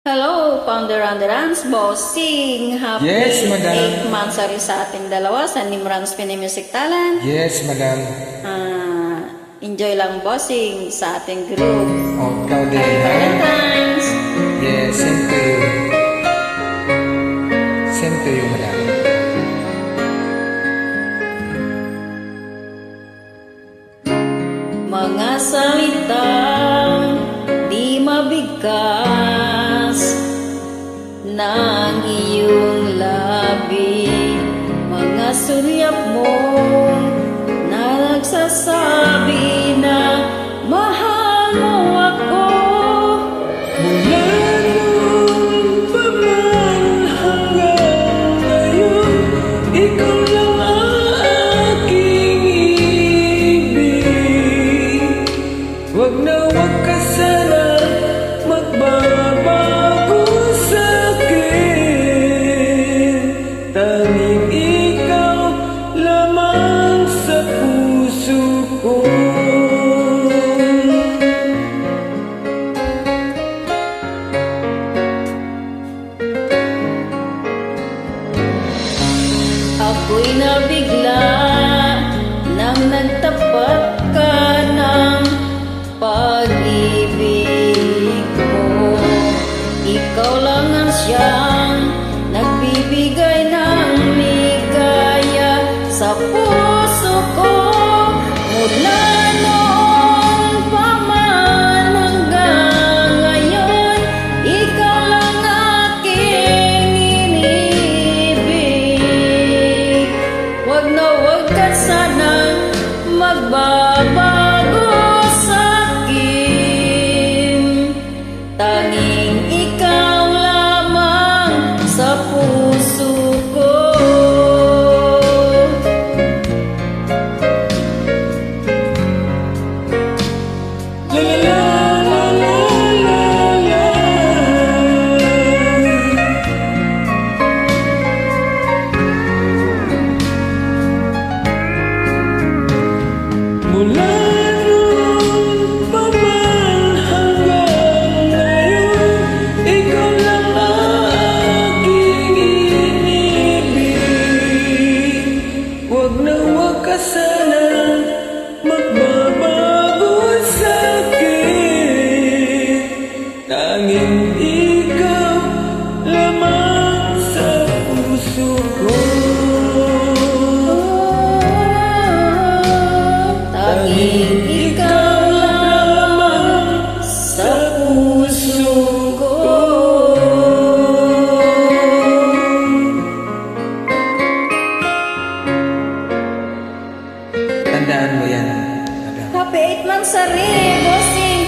Hello, Founder Underans, Bossing. Happy Yes, madam. 8 months sorry sa ating dalawa sa Nimrans Pini Music Talent. Yes, madam. Ah, enjoy lang, Bossing, sa ating group. Oh, ikaw din, Happy ha? Valentine's! Yes, same to you. Same to you, madam. Mga salitang di mabigkas ng iyong labi. Mga sulyap mo na nagsasabi Ako'y nabigla nang nagtapat ka ng pag-ibig. Ikaw lang ang nagbibigay ng ligaya sa puso ko. Mula noon Happy 8 months sa rin, bossing.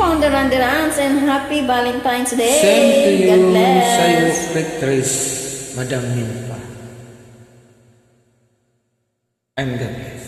Founder Underans and happy Valentine's Day. Same to you, God bless. sa'yo, Petres, Madam Nimpa. I'm God bless.